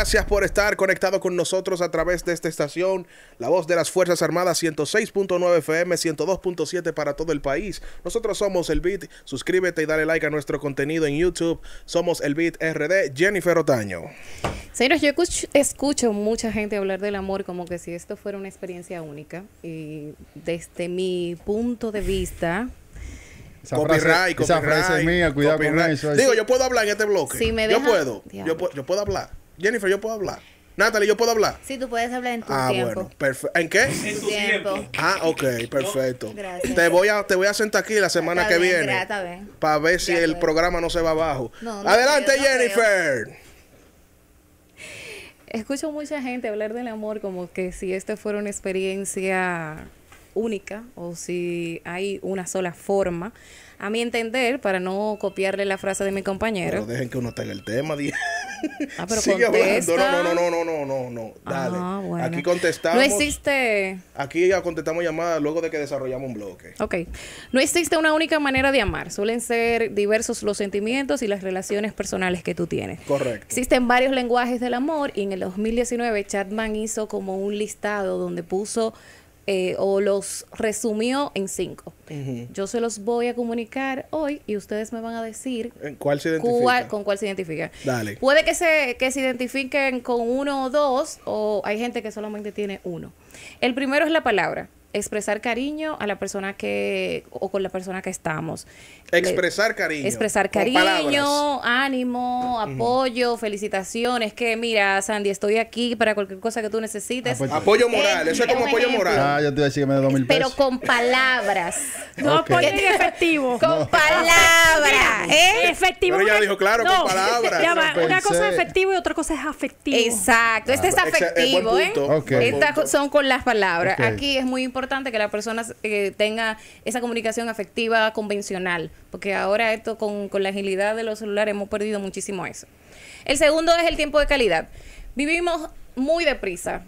Gracias por estar conectado con nosotros a través de esta estación, la voz de las Fuerzas Armadas 106.9 FM, 102.7 para todo el país. Nosotros somos el Beat. Suscríbete y dale like a nuestro contenido en YouTube. Somos el Beat RD. Jennifer Otaño. Señores, yo escucho, escucho mucha gente hablar del amor como que si esto fuera una experiencia única. Y desde mi punto de vista, Esa copyright, frase- esa copyright, frase es mía, cuidado con eso. Digo, yo puedo hablar en este bloque. Si me puedo. Yo, puedo- yo puedo hablar. Jennifer, yo puedo hablar. Natalie, yo puedo hablar. sí, tú puedes hablar en tu Ah, tiempo. bueno, perfecto. ¿En qué? En tu tiempo. Ah, ok, perfecto. Gracias. Te voy a te voy a sentar aquí la semana Está que bien, viene está bien. para ver si Ya el programa no se va abajo. No, no Adelante, creo, no Jennifer. Escucho mucha gente hablar del amor como que si esto fuera una experiencia única o si hay una sola forma. A mi entender, para no copiarle la frase de mi Pero compañero. dejen que uno tenga el tema. Ah, pero Sigue contesta. hablando. No, no, no, no, no, no, no. Dale. Ah, bueno. Aquí contestamos. No existe. Aquí ya contestamos llamadas luego de que desarrollamos un bloque. Ok. No existe una única manera de amar. Suelen ser diversos los sentimientos y las relaciones personales que tú tienes. Correcto. Existen varios lenguajes del amor y en el 2019 Chatman hizo como un listado donde puso eh, o los resumió en cinco. Yo se los voy a comunicar hoy y ustedes me van a decir ¿En cuál se identifica? cuál, con cuál se identifica. Dale. Puede que se, que se identifiquen con uno o dos, o hay gente que solamente tiene uno. El primero es la palabra. Expresar cariño a la persona que, o con la persona que estamos. Expresar cariño. Expresar cariño, ánimo, apoyo, felicitaciones. Que mira, Sandy, estoy aquí para cualquier cosa que tú necesites. Apoyo moral. Eh, Eso es como apoyo ejemplo. moral. Ah, yo te iba a decir que me da dos mil pero con palabras. No Ok. ponen efectivo. Con palabras. ¿eh? Efectivo. Pero ella una- dijo, claro, con palabras. ya va, Yo una cosa es efectivo y otra cosa es afectivo. Exacto, este es Ah, eh, buen afectivo, ¿eh? punto, Ok. buen Estas son con las palabras. Aquí es muy importante que la persona eh, tenga esa comunicación afectiva convencional, porque ahora esto con, con la agilidad de los celulares hemos perdido muchísimo eso. El segundo es el tiempo de calidad. Vivimos muy deprisa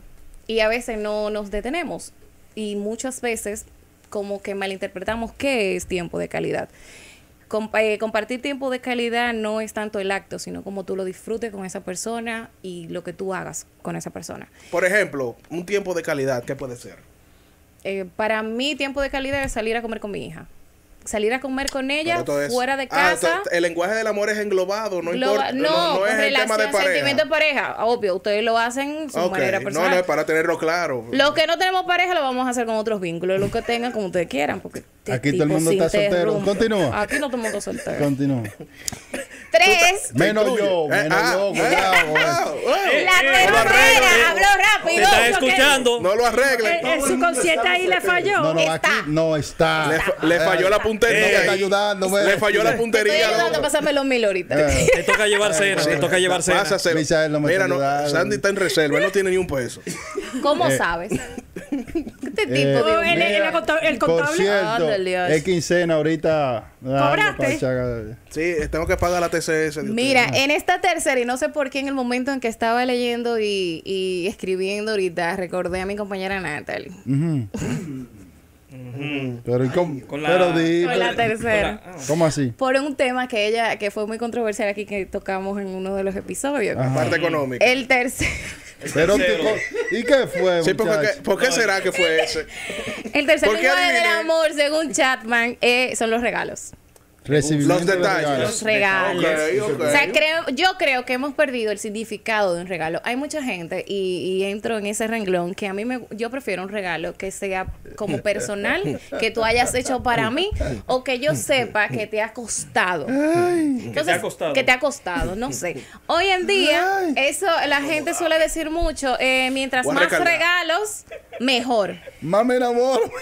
y a veces no nos detenemos y muchas veces como que malinterpretamos qué es tiempo de calidad. Eh, compartir tiempo de calidad no es tanto el acto, sino como tú lo disfrutes con esa persona y lo que tú hagas con esa persona. Por ejemplo, un tiempo de calidad, ¿qué puede ser? Eh, para mí, tiempo de calidad es salir a comer con mi hija. Salir a comer con ella fuera de Ah, casa. el lenguaje del amor es englobado, no Globa- importa. no, no, es con el tema de relación, pareja. sentimiento de pareja. Obvio, ustedes lo hacen su Ok, manera No, personal. no, es para tenerlo claro. Los que no tenemos pareja lo vamos a hacer con otros vínculos, lo que tengan como ustedes quieran, porque este Aquí todo el mundo está soltero. Continúa. Aquí no todo el mundo soltero. Continúa. Tres. Menos incluye. yo, Eh, menos ah, yo, eh, cuidado. ah, ah, La eh, tercera eh. habló Te rápido. están porque- escuchando. No lo arreglen. Eh, eh, su ahí le falló. No, no, Está. aquí no está. Le, fa- le falló la No puntería. me está ahí. ayudando, me- Le falló la Estoy puntería. ayudando a pasarme los mil ahorita. Eh, Te toca llevar cena, te toca llevar cena. Mira, no. Sandy está en reserva, él no tiene ni un peso. ¿Cómo Eh. sabes? Este tipo, Eh, el- Por contable. cierto, es quincena ahorita. ¿Cobraste? Sí, tengo que pagar la TCS. Mira, en esta tercera, y no sé por qué en el momento en que estaba leyendo y, y escribiendo ahorita, recordé a mi compañera Natalie. Pero, ¿y cómo? Con la- Pero di- Con la tercera. Con la- ah. ¿Cómo así? Por un tema que ella, que fue muy controversial aquí, que tocamos en uno de los episodios. Ajá. Parte económica. El tercer, Pero, ¿Y qué fue, Sí? ¿por qué será que fue ese? el tercer ¿Por qué lenguaje del amor, según Chatman, eh, son los regalos. Los de detalles. regalos. Los regalos. O sea, creo, yo creo que hemos perdido el significado de un regalo. Hay mucha gente, y, y entro en ese renglón, que a mí me, yo prefiero un regalo que sea como personal, que tú hayas hecho para mí, o que yo sepa que te ha costado. Entonces, Que te ha costado. Que te ha costado, no sé. Hoy en día, Ay. eso la gente suele decir mucho, eh, mientras Voy más regalos, mejor. Más me enamoro.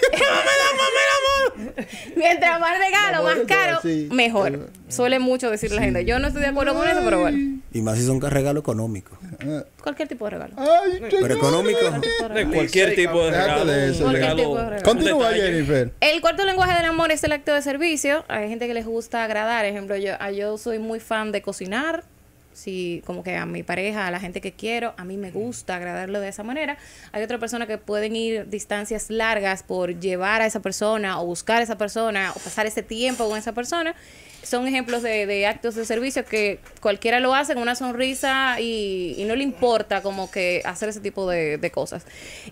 Mientras más regalo, Mi amor, más eso caro, así. mejor. Suele mucho decir la gente. Yo no estoy de acuerdo con eso, pero bueno. Y más si son regalo económico. Cualquier tipo de regalo. Ay, Pero económico. De cualquier tipo de regalo. de eso, un Cualquier regalo, tipo de regalo. Continúa. Jennifer. El cuarto lenguaje del amor es el acto de servicio. Hay gente que les gusta agradar. Ejemplo, yo, ah, yo soy muy fan de cocinar. Si como que a mi pareja, a la gente que quiero, a mí me gusta agradarlo de esa manera. Hay otras personas que pueden ir distancias largas por llevar a esa persona o buscar a esa persona o pasar ese tiempo con esa persona. Son ejemplos de, de actos de servicio que cualquiera lo hace con una sonrisa y, y no le importa como que hacer ese tipo de, de cosas.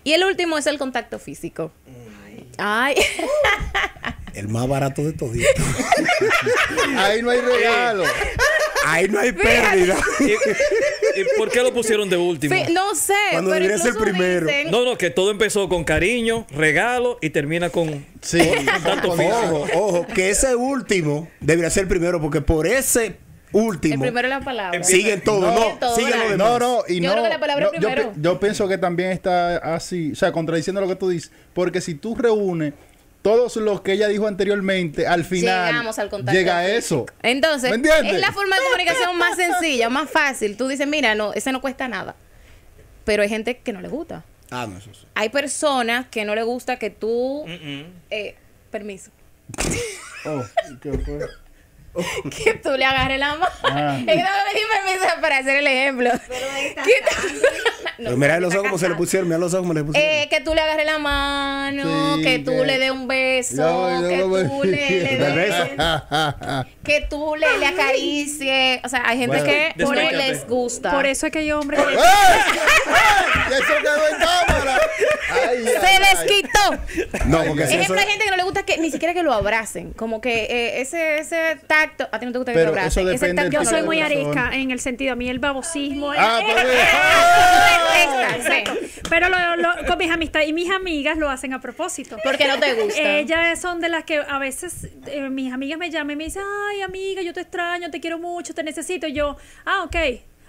Y el último es el contacto físico. Ay, El más barato de todos. Ahí no hay regalo. Ahí no hay pérdida. ¿Y, y por qué lo pusieron de último? no sé. Cuando pero debería ser primero. dicen- No, no, que todo empezó con cariño, regalo y termina con Sí. tanto Con- físico. Ojo, ojo, que ese último debería ser primero porque por ese El último primero es la palabra. siguen todos, No, no, Siguen ¿verdad? demás. No, no, y Yo no. creo que la palabra no, yo, primero. pi- yo pienso que también está así, o sea, contradiciendo lo que tú dices, porque si tú reúnes todos los que ella dijo anteriormente, al final Llegamos al contacto llega a eso. Entonces, es la forma de comunicación más sencilla, más fácil. Tú dices, mira, no, ese no cuesta nada. Pero hay gente que no le gusta. Ah, no, eso sí. Hay personas que no le gusta que tú... Eh, permiso. Oh, ¿qué fue? Que tú le agarres la mano. Ah. Es que no me pedí permiso para hacer el ejemplo. Tú- No, Pero mira los ojos como se le pusieron, mira los ojos como le pusieron. Eh, que tú le agarres la mano, Sí, que tú que- le des un beso, que tú le, le ¿De des- beso? que tú le, le acaricies. O sea, hay gente Bueno, que desmáyate. les gusta. Por eso es que hay hombres. ¡Eh! ¡Eh! ¡Eso quedó en cámara! Ay, se ay, ay. desquitó. No, porque si eso, hay gente que no le gusta que ni siquiera que lo abracen. Como que eh, ese, ese tacto. A ti no te gusta que Pero eso abracen. Ese depende del tacto Yo soy muy arisca en el sentido, a mí el babosismo... Ah, pues, eh, eh, sí. Pero lo- lo- con mis amistades y mis amigas lo hacen a propósito. Porque no te gusta. Ellas son de las que a veces eh, mis amigas me llaman y me dicen, ay amiga, yo te extraño, te quiero mucho, te necesito. Y yo, ah, ok.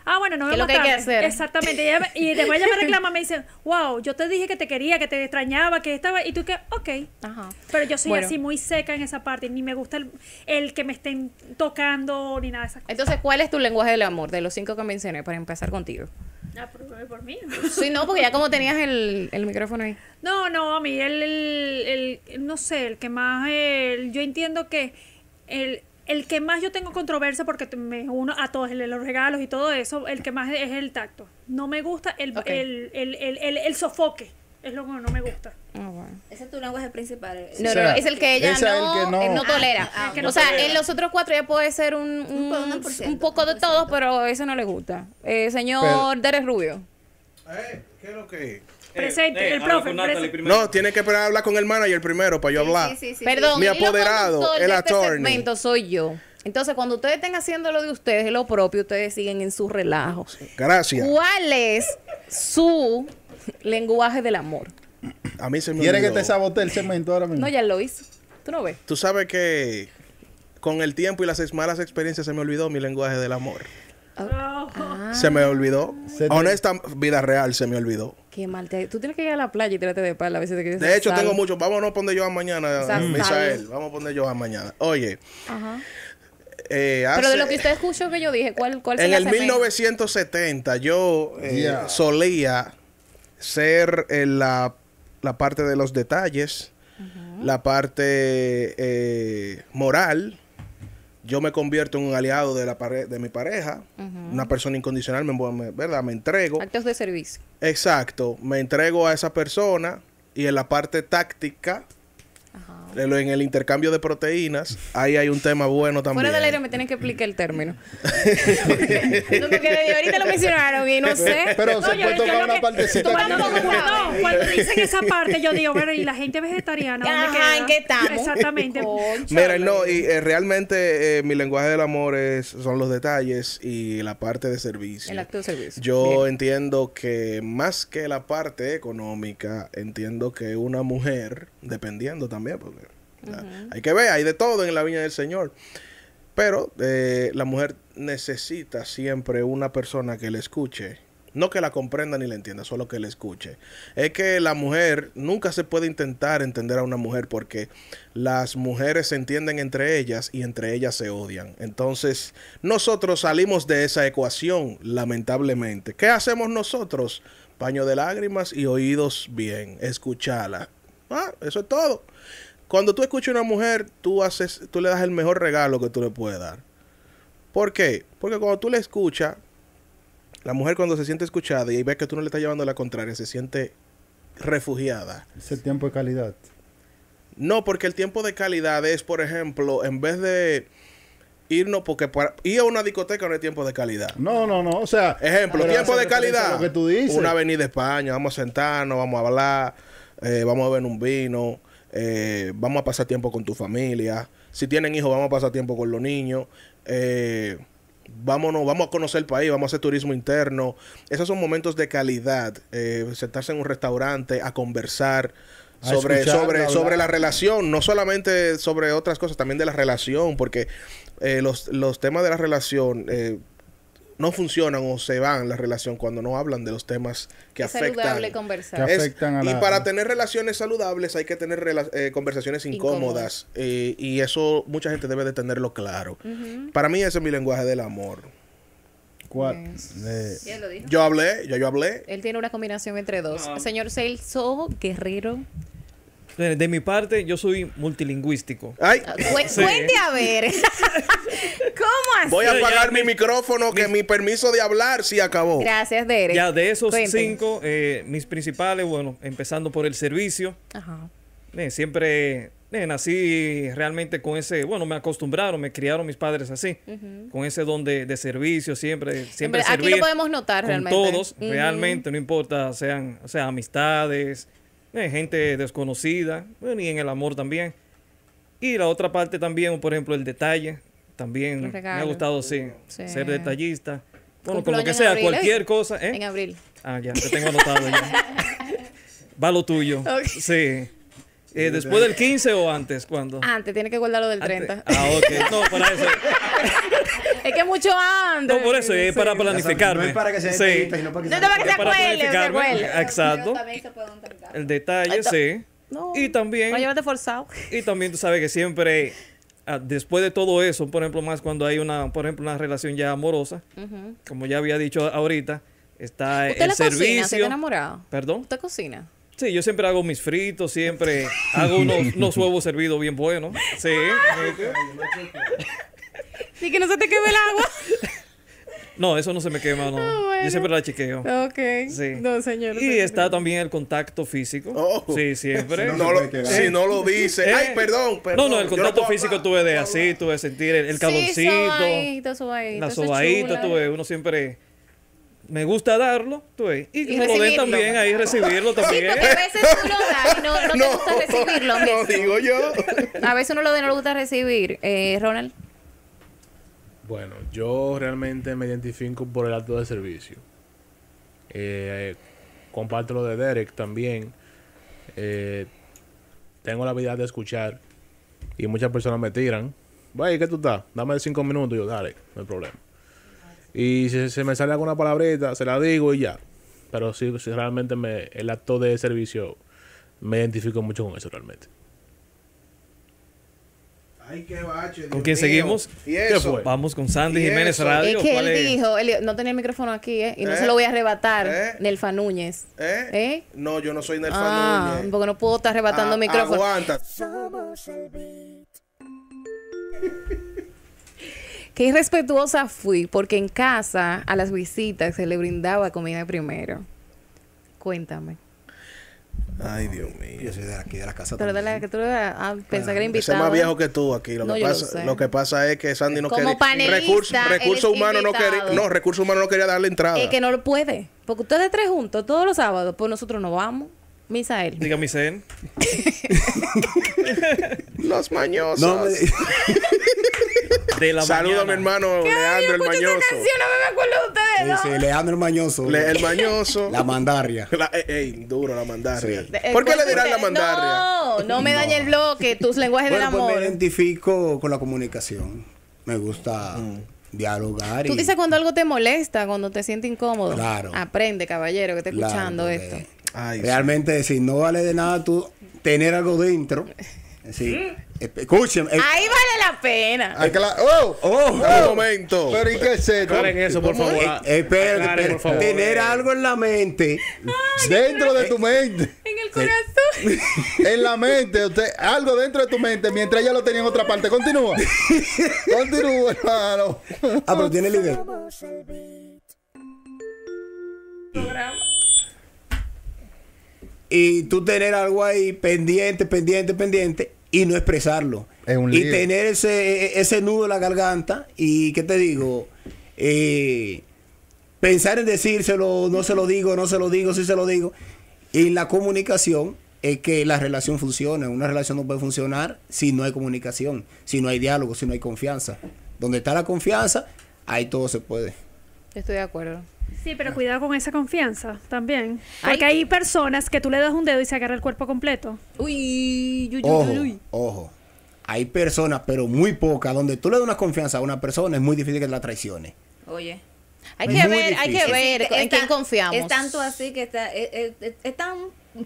Ah, bueno, no ¿Qué es lo que hay que tarde". hacer? Exactamente. Y, me- después ella me reclama, me dice, wow, yo te dije que te quería, que te extrañaba, que estaba... Y tú que, ok. Ajá. Pero yo soy Bueno. así muy seca en esa parte. Ni me gusta el, el que me estén tocando ni nada de esas cosas. Entonces, ¿cuál es tu lenguaje del amor? De los cinco que mencioné, para empezar contigo. Ah, por, por mí. Sí, no, porque ya como tenías el, el micrófono ahí. No, no, a mí el, el, el- no sé, el que más, el- yo entiendo que el, el que más yo tengo controversia porque me uno a todos los regalos y todo eso, el que más es el tacto. No me gusta el, el, el, el, el- el sofoque, es lo que no me gusta. Bueno. Ese es tu lenguaje principal. No, O no, sea, no, es el que ella no, que Ah, tolera. ah, o sea, en los otros cuatro ya puede ser un, un, Un poco de todo, pero ese no le gusta. Eh, señor Derek Rubio. Eh, ¿Qué es lo que? Presente, el habla profe, presente. No, tiene que esperar a hablar con el manager primero para yo hablar. Sí, sí, sí, Perdón, Mi el apoderado, el este segmento soy yo. Entonces, cuando ustedes estén haciendo lo de ustedes, lo propio, ustedes siguen en su relajo. Gracias. ¿Cuál es su lenguaje del amor? A mí se me ¿Quiere que olvidó. te sabote el cemento ahora mismo? No, ya lo hizo. ¿Tú no ves? Tú sabes que con el tiempo y las malas experiencias se me olvidó mi lenguaje del amor. Ah, Se me olvidó. Se te- Honesta vida real se me olvidó. qué mal. te- Tú tienes que ir a la playa y tirarte de espalda a veces te quieres De hecho, sal. tengo mucho. Vámonos a poner yo a mañana, Misael. Vamos a poner yo a mañana. Oye, Ajá. eh, Pero de lo que usted escuchó que yo dije, ¿cuál, cuál se en el asemeja? 1970 yo eh, Yeah. solía ser en la, la parte de los detalles, la parte eh, moral. Yo me convierto en un aliado de, la pare- de mi pareja, una persona incondicional, me, me- ¿verdad? me entrego. Actos de servicio. Exacto, me entrego a esa persona y en la parte táctica, en el intercambio de proteínas, ahí hay un tema bueno también. Fuera del aire me tienen que explicar el término. no, porque ahorita lo mencionaron y no sé. Pero se puede tocar una partecita. Cuando- cuando- No, cuando dicen esa parte, yo digo, bueno, ¿y la gente vegetariana? ¿Dónde Ajá, queda? ¿en qué estamos? Exactamente. Mira, no, y eh, realmente eh, mi lenguaje del amor es, son los detalles y la parte de servicio. El acto de servicio. Yo Bien. entiendo que más que la parte económica, entiendo que una mujer, dependiendo también, porque hay que ver, hay de todo en la viña del Señor. Pero eh, la mujer necesita siempre una persona que le escuche. No que la comprenda ni la entienda, solo que le escuche. Es que la mujer nunca se puede intentar entender a una mujer porque las mujeres se entienden entre ellas y entre ellas se odian. Entonces, nosotros salimos de esa ecuación, lamentablemente. ¿Qué hacemos nosotros? Paño de lágrimas y oídos bien, escucharla. Ah, eso es todo. Cuando tú escuchas a una mujer, tú haces, tú le das el mejor regalo que tú le puedes dar. ¿Por qué? Porque cuando tú le escuchas, la mujer cuando se siente escuchada y ve que tú no le estás llevando la contraria, se siente refugiada. Ese tiempo de calidad. No, porque el tiempo de calidad es, por ejemplo, en vez de irnos, porque para ir a una discoteca no es tiempo de calidad. No, no, no. O sea, Ejemplo, tiempo de calidad. Lo que tú dices. Una avenida España, vamos a sentarnos, vamos a hablar, eh, vamos a beber un vino, eh, vamos a pasar tiempo con tu familia. Si tienen hijos, vamos a pasar tiempo con los niños. Eh, vámonos, vamos a conocer el país, vamos a hacer turismo interno. Esos son momentos de calidad. Eh, sentarse en un restaurante a conversar. A Sobre, sobre, hablar. sobre la relación, no solamente sobre otras cosas, también de la relación, porque eh, los, los temas de la relación eh, no funcionan o se van la relación cuando no hablan de los temas que Es afectan. saludable conversar. Es- afectan a y para tener relaciones saludables hay que tener rela- eh, conversaciones incómodas eh, y eso mucha gente debe de tenerlo claro. Para mí ese es mi lenguaje del amor. ¿Cuál? Yes. Yo hablé, ya yo hablé. Él tiene una combinación entre dos. Ah. Señor Celso Guerrero. De, mi parte, yo soy multilingüístico. Ay, Ah, cu- Sí. Cuente a ver. ¿Cómo así? voy a apagar mi micrófono que mi permiso de hablar sí acabó. Gracias, Derek. Ya de esos Cuente. cinco, eh, mis principales, bueno, empezando por el servicio, Ajá. eh, siempre eh, nací realmente con ese, bueno, me acostumbraron, me criaron mis padres así, con ese don de, de servicio, siempre, siempre Aquí lo servir podemos notar con realmente. todos, realmente, no importa, sean, o sea, amistades, eh, gente desconocida, bueno, y en el amor también. Y la otra parte también, por ejemplo, el detalle, también me ha gustado, sí, Sí. ser detallista. Bueno, con lo que sea, abril, ¿eh? cualquier cosa, ¿eh? En abril. Ah, ya, te tengo anotado ya. Va lo tuyo. Sí. Eh, ¿Después del 15 o antes? ¿Cuándo? Antes, tiene que guardarlo del Antes. 30. Ah, ok. No, para eso. es que mucho antes. No, por eso, es para planificarme. No es para que sea Sí. sino para que No sea va que se para acuerde. Exacto. El detalle, sí. No. Y también, No llévate forzado. y también tú sabes que siempre, ah, después de todo eso, por ejemplo, más cuando hay una, por ejemplo, una relación ya amorosa, como ya había dicho ahorita, está ¿Usted el le cocina? ¿Se servicio. está enamorado? Perdón. ¿Usted cocina? Sí, yo siempre hago mis fritos, siempre hago unos, unos huevos servidos bien buenos. Sí. Sí, que no se te queme el agua. No, eso no se me quema, no. Ah, bueno. Yo siempre la chequeo. ok. Sí. No, señor. Y está también el contacto físico. Oh. Sí, siempre. No No lo- si no lo dice. Eh. Ay, perdón, perdón. No, no, el contacto físico hablar. tuve de así, tuve de sentir el, el calorcito, sobadito, sobadito, la chula. tuve, uno siempre me gusta darlo, tuve, y, Y lo den recibirlo. también ahí recibirlo Sí, también. porque a veces uno da y no, no, te gusta recibirlo. No, digo yo. A veces uno lo da y no le gusta recibir. Eh, Ronald. Bueno, yo realmente me identifico por el acto de servicio. Eh, comparto lo de Derek también. Eh, tengo la habilidad de escuchar y muchas personas me tiran. Vaya, ¿qué tú estás? Dame cinco minutos yo, dale, no hay problema. Y si se me sale alguna palabrita, se la digo y ya. Pero sí, sí, realmente me, el acto de servicio me identifico mucho con eso realmente. Ay, qué bache. ¿Con quién mío. seguimos? ¿Y ¿Qué eso? fue? Vamos con Sandy ¿Y Jiménez eso? Radio. es que ¿cuál él es? dijo, él no tenía el micrófono aquí, ¿eh? Y no ¿Eh? se lo voy a arrebatar. ¿Eh? Nelfa Núñez. ¿Eh? ¿Eh? No, yo no soy Nelfa Ah, Núñez. porque no puedo estar arrebatando Ah, el micrófono. Aguanta. Qué irrespetuosa fui, porque en casa a las visitas se le brindaba comida primero. Cuéntame. Ay, Dios mío. Yo soy de aquí, de la casa Pero de la que tú ah, pensé que era Ese invitado. es más viejo que tú aquí. Lo, No, que, lo pasa, sé. lo que pasa es que Sandy no Como quería. panelista, recursos es humanos no quería. No, recursos humanos no quería darle entrada. Es que no lo puede. Porque ustedes tres juntos todos los sábados, pues nosotros no vamos. Misael. Diga mi Zen. Los mañosos. No, me- De la Saludo a mi hermano Leandro el mañoso. canción, no me acuerdo de ustedes. Sí, sí, Leandro el Mañoso. Le- el mañoso. La mandaria. La- ey, duro la mandarria. Sí. Eh, ¿Por qué le pues, dirán la mandarria? No, no me dañe el bloque, tus lenguajes Bueno, del pues amor. me identifico con la comunicación. Me gusta dialogar. Tú y- dices cuando algo te molesta, cuando te sientes incómodo. Claro. Aprende, caballero, que esté escuchando esto. Ay, sí. Realmente, si no vale de nada tú tener algo dentro, Sí. Eh, Escuchen. eh, Ahí vale la pena. Que la- ¡Oh! oh, Un momento. Pero ¿y qué es esto? Aclaren eso, por favor. eh, Aclaren, espérate. por favor. Tener algo en la mente. Dentro de tu mente. En el corazón. En la mente. Usted, algo dentro de tu mente mientras ella lo tenía en otra parte. Continúa. Continúa, hermano. Ah, pero tiene la idea. Y tú tener algo ahí pendiente, pendiente, pendiente y no expresarlo. Es un y tener ese, ese nudo en la garganta y, ¿qué te digo? Eh, pensar en decírselo, no se lo digo, no se lo digo, sí se lo digo. Y la comunicación es que la relación funcione. Una relación no puede funcionar si no hay comunicación, si no hay diálogo, si no hay confianza. Donde está la confianza, ahí todo se puede. Estoy de acuerdo. Sí, pero cuidado con esa confianza también. Ay. Porque hay personas que tú le das un dedo y se agarra el cuerpo completo. Uy, uy, uy, Ojo, uy. ojo. Hay personas, pero muy pocas, donde tú le das una confianza a una persona, es muy difícil que la traicione. Oye. Hay que muy ver, hay que ver Es- en es quién tan- confiamos. Es tanto así que está, es, es- es- es tan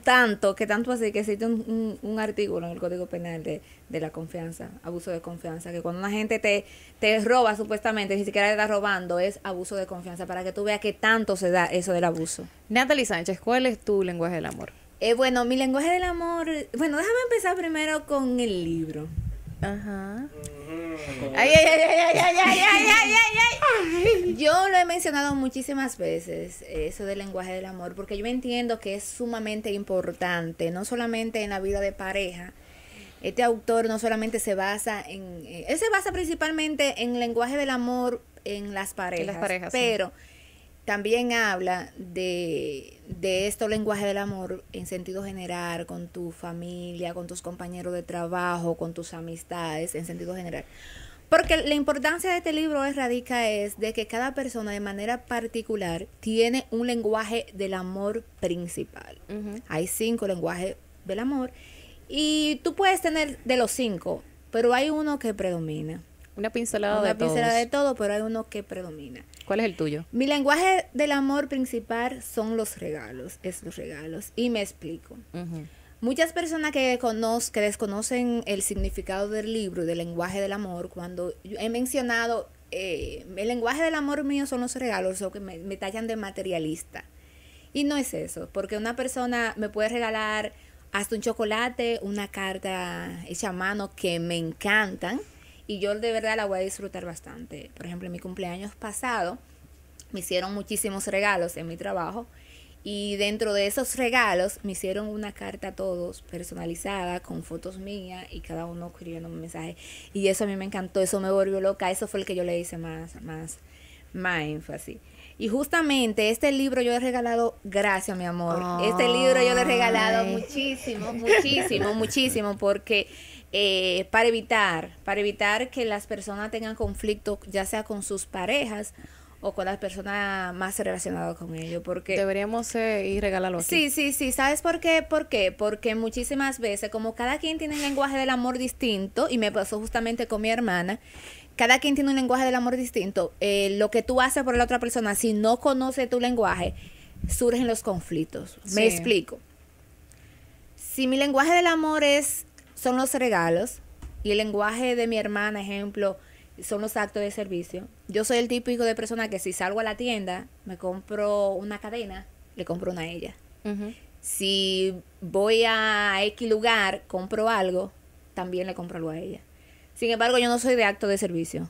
tanto que tanto así que existe un, un- un artículo en el Código Penal de, de la confianza, abuso de confianza, que cuando una gente te, te roba supuestamente, ni siquiera te está robando, es abuso de confianza, para que tú veas que tanto se da eso del abuso. Natalie Sánchez, ¿cuál es tu lenguaje del amor? Eh, bueno, mi lenguaje del amor, bueno, déjame empezar primero con el libro. Ajá. Ay, ay, ay, ay, ay, ay, ay, ay, ay, ay. Yo lo he mencionado muchísimas veces, eso del lenguaje del amor, porque yo entiendo que es sumamente importante, no solamente en la vida de pareja. Este autor no solamente se basa en, eh, él se basa principalmente en el lenguaje del amor en las parejas, parejas, sí. También habla de, de esto lenguaje del amor en sentido general, con tu familia, con tus compañeros de trabajo, con tus amistades, en sentido general. Porque la importancia de este libro es radica es de que cada persona de manera particular tiene un lenguaje del amor principal. Hay cinco lenguajes del amor y tú puedes tener de los cinco, pero hay uno que predomina. Una pincelada Una de todos. pincelada de todo, pero hay uno que predomina. ¿Cuál es el tuyo? Mi lenguaje del amor principal son los regalos, es los regalos. Y me explico. Muchas personas que, conoz- que desconocen el significado del libro y del lenguaje del amor, cuando yo he mencionado, eh, el lenguaje del amor mío son los regalos, o que me, me tallan de materialista. Y no es eso, porque una persona me puede regalar hasta un chocolate, una carta hecha a mano que me encantan y yo de verdad la voy a disfrutar bastante. Por ejemplo, en mi cumpleaños pasado me hicieron muchísimos regalos en mi trabajo y dentro de esos regalos me hicieron una carta a todos personalizada con fotos mías y cada uno escribiendo un mensaje y eso a mí me encantó, eso me volvió loca, eso fue el que yo le hice más más más énfasis. Y justamente este libro yo le he regalado, gracias mi amor, este libro yo le he regalado Ay. muchísimo, muchísimo, muchísimo, porque eh, para evitar, para evitar que las personas tengan conflicto, ya sea con sus parejas o con las personas más relacionadas con ellos, porque... Deberíamos eh, ir regalarlo aquí. Sí, sí, sí. ¿Sabes por qué? ¿Por qué? Porque muchísimas veces, como cada quien tiene un lenguaje del amor distinto, y me pasó justamente con mi hermana, cada quien tiene un lenguaje del amor distinto, eh, lo que tú haces por la otra persona, si no conoce tu lenguaje, surgen los conflictos. Me explico. Si mi lenguaje del amor es, son los regalos, y el lenguaje de mi hermana, ejemplo, son los actos de servicio. Yo soy el típico de persona que si salgo a la tienda, me compro una cadena, le compro una a ella. Si voy a X lugar, compro algo, también le compro algo a ella. Sin embargo, yo no soy de acto de servicio.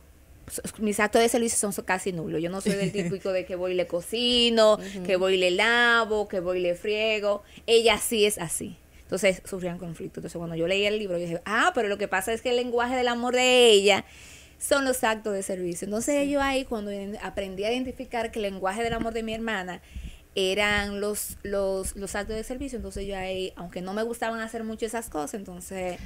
Mis actos de servicio son so- casi nulos. Yo no soy del típico de que voy y le cocino, que voy y le lavo, que voy y le friego. Ella sí es así. Entonces surgían conflictos. Entonces cuando yo leí el libro, yo dije, ah, pero lo que pasa es que el lenguaje del amor de ella son los actos de servicio. Entonces yo ahí cuando aprendí a identificar que el lenguaje del amor de mi hermana eran los, los, los actos de servicio, entonces yo ahí, aunque no me gustaban hacer mucho esas cosas, entonces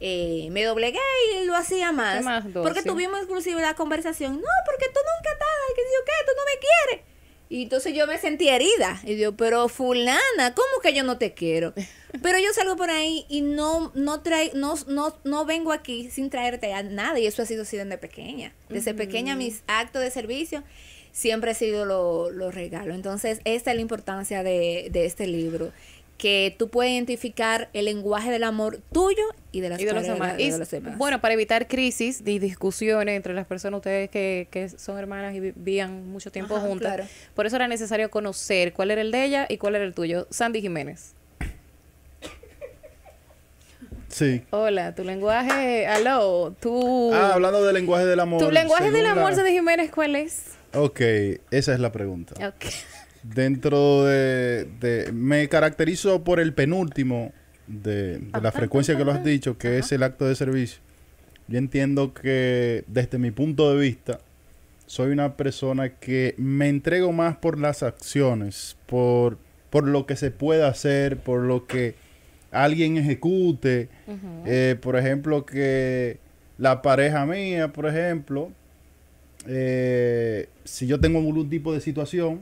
eh, me doblegué y lo hacía más. ¿Qué más, porque tuvimos inclusive la conversación, no, porque tú nunca estás, que sé yo qué, tú no me quieres. Y entonces yo me sentí herida. Y yo, pero fulana, ¿cómo que yo no te quiero? Pero yo salgo por ahí y no, no, trae, no, no, no vengo aquí sin traerte a nada. Y eso ha sido así desde pequeña. Desde pequeña mis actos de servicio siempre ha sido lo- los regalos. Entonces, esta es la importancia de, de este libro. Que tú puedes identificar el lenguaje del amor tuyo y de las y de los demás. de Y, los demás. Bueno, para evitar crisis y discusiones entre las personas, ustedes que, que son hermanas y vivían mucho tiempo Ajá, juntas, claro. por eso era necesario conocer cuál era el de ella y cuál era el tuyo. Sandy Jiménez. Sí. Hola, tu lenguaje, aló, tu, Ah, hablando del lenguaje del amor. tu lenguaje del amor, la- Sandy Jiménez, ¿cuál es? Ok, esa es la pregunta. Ok. Dentro de, de- Me caracterizo por el penúltimo de, de la frecuencia que lo has dicho, que es el acto de servicio. Yo entiendo que desde mi punto de vista, soy una persona que me entrego más por las acciones, por, por lo que se puede hacer, por lo que alguien ejecute. Eh, por ejemplo, que la pareja mía, por ejemplo, eh, si yo tengo algún tipo de situación,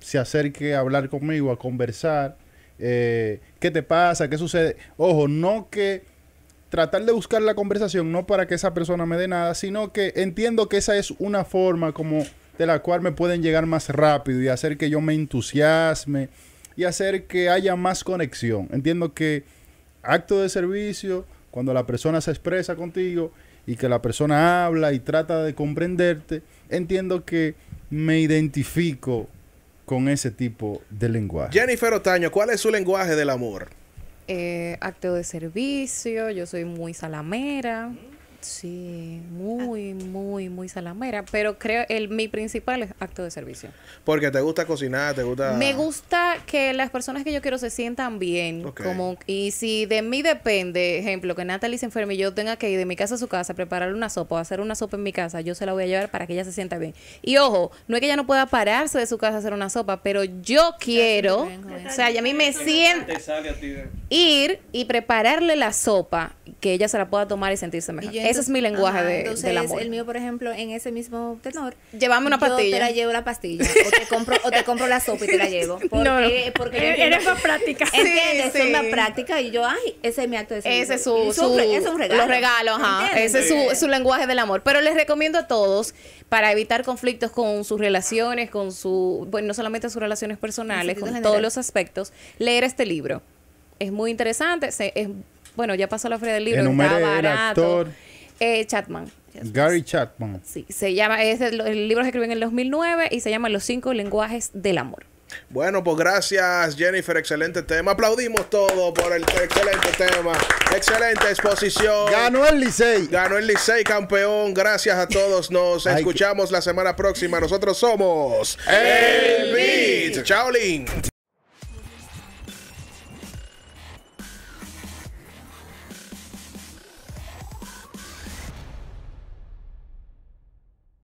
se acerque a hablar conmigo, a conversar. eh, ¿Qué te pasa? ¿Qué sucede? Ojo, no que tratar de buscar la conversación, no para que esa persona me dé nada, sino que entiendo que esa es una forma como de la cual me pueden llegar más rápido y hacer que yo me entusiasme y hacer que haya más conexión. Entiendo que acto de servicio, cuando la persona se expresa contigo y que la persona habla y trata de comprenderte, entiendo que me identifico con ese tipo de lenguaje. Jennifer Otaño, ¿cuál es su lenguaje del amor? Eh, acto de servicio, yo soy muy salamera. Sí, muy, muy, muy salamera. Pero creo el mi principal es acto de servicio. Porque te gusta cocinar, te gusta... Me gusta que las personas que yo quiero se sientan bien. Como, y si de mí depende, ejemplo, que Natalie se enferme y yo tenga que ir de mi casa a su casa a prepararle una sopa o hacer una sopa en mi casa, yo se la voy a llevar para que ella se sienta bien. Y ojo, no es que ella no pueda pararse de su casa a hacer una sopa, pero yo quiero, o sea, y a mí me sienta ir y prepararle la sopa que ella se la pueda tomar y sentirse mejor. Y Ese es mi lenguaje ajá, de, entonces del amor. el mío, por ejemplo, en ese mismo tenor. Llévame una yo pastilla. te la llevo la pastilla. O te compro, o te compro la sopa y te la llevo. Porque, No, no. porque yo Eres entiendo- eres más práctica. ¿Entiendes? Sí, Es sí. una práctica y yo, ay, ese es mi acto de servicio. Ese es su, Y su- ese es un regalo. los regalos, ajá. Ese es su, su lenguaje del amor. Pero les recomiendo a todos, para evitar conflictos con sus relaciones, con su, bueno, no solamente sus relaciones personales, con general. todos los aspectos, leer este libro. Es muy interesante. Se- es, bueno, ya pasó la feria del libro, Enumere está el barato. actor. Eh, Chatman. Gary Chapman. Sí, se llama, es el, el libro se escribió en el 2009 y se llama Los cinco lenguajes del amor. Bueno, pues gracias Jennifer, excelente tema. Aplaudimos todo por el excelente tema. Excelente exposición. Ganó el Licey. Ganó el Licey campeón. Gracias a todos. Nos escuchamos la semana próxima. Nosotros somos El Beat. Chao, Lin.